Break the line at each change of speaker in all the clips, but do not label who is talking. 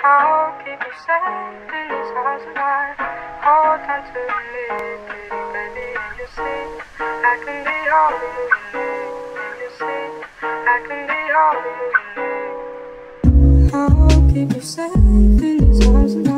How people say this house of mine. Hold on to me, baby, and you see I can be all you need, and you see I can be all you need How people say this house of mine.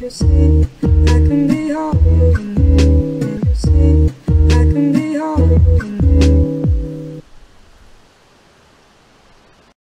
just